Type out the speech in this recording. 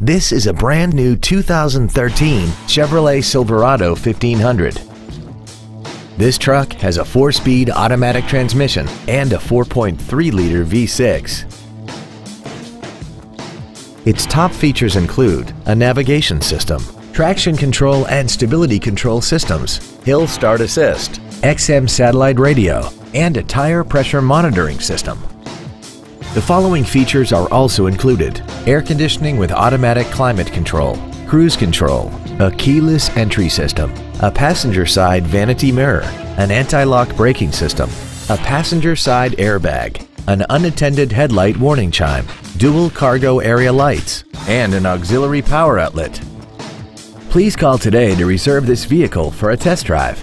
This is a brand new 2013 Chevrolet Silverado 1500. This truck has a four-speed automatic transmission and a 4.3-liter V6. Its top features include a navigation system, traction control and stability control systems, hill start assist, XM satellite radio, and a tire pressure monitoring system. The following features are also included. Air conditioning with automatic climate control, cruise control, a keyless entry system, a passenger side vanity mirror, an anti-lock braking system, a passenger side airbag, an unattended headlight warning chime, dual cargo area lights, and an auxiliary power outlet. Please call today to reserve this vehicle for a test drive.